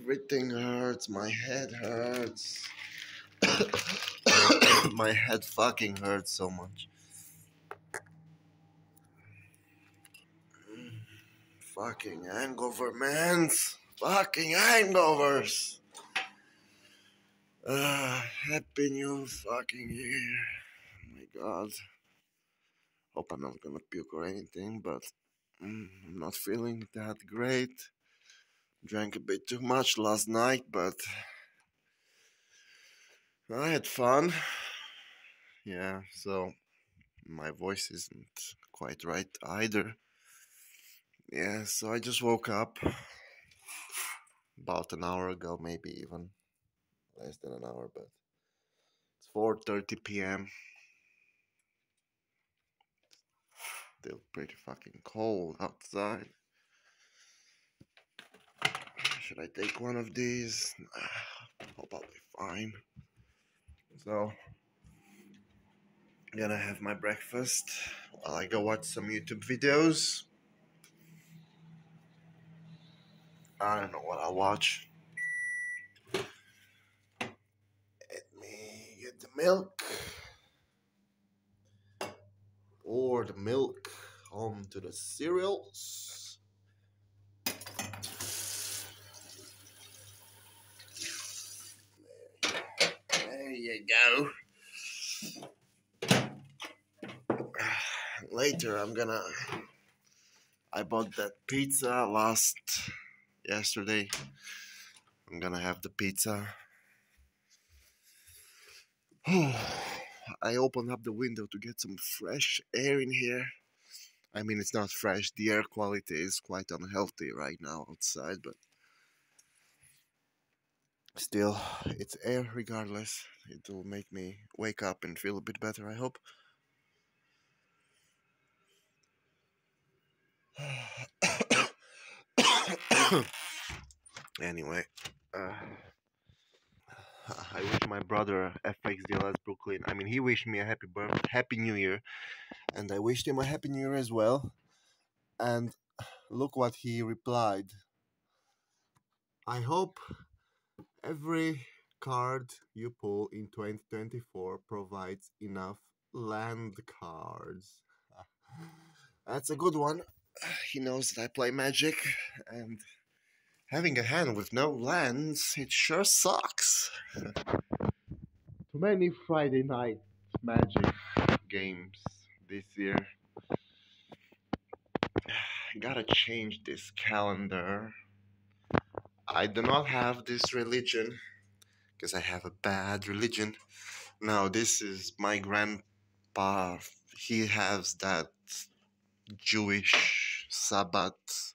Everything hurts. My head hurts. My head fucking hurts so much. Fucking hangover, man. Fucking hangovers. Uh, happy new fucking year. Oh my god. Hope I'm not gonna puke or anything, but mm, I'm not feeling that great. Drank a bit too much last night, but I had fun. Yeah, so my voice isn't quite right either. Yeah, so I just woke up about an hour ago, maybe even less than an hour, but it's 4:30 p.m. Still pretty fucking cold outside. Should I take one of these? I'll be fine. So, I'm gonna have my breakfast while I go watch some YouTube videos. I don't know what I'll watch. Let me get the milk. Pour the milk onto the cereals. Go. Later, I'm gonna. I bought that pizza last yesterday. I'm gonna have the pizza. I opened up the window to get some fresh air in here. I mean, it's not fresh, the air quality is quite unhealthy right now outside, but still, it's air regardless. It will make me wake up and feel a bit better, I hope. anyway, uh, I wish my brother FX DLS Brooklyn. I mean, he wished me a happy birth, happy New Year, and I wished him a happy New Year as well. And look what he replied. I hope every card you pull in 2024 provides enough land cards. That's a good one. He knows that I play Magic, and having a hand with no lands, it sure sucks. Too many Friday night Magic games this year. Gotta change this calendar. I do not have this religion because I have a bad religion. No, this is my grandpa. He has that Jewish Sabbath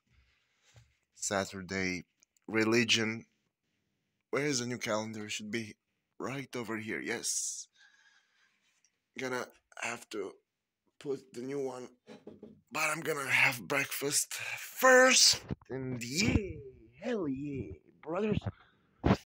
Saturday religion. Where is the new calendar? It should be right over here. Yes. Gonna have to put the new one, but I'm gonna have breakfast first. And hell yeah, brothers.